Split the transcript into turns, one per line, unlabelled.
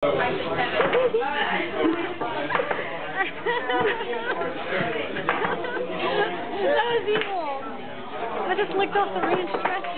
that was evil. I just licked off the range dressing.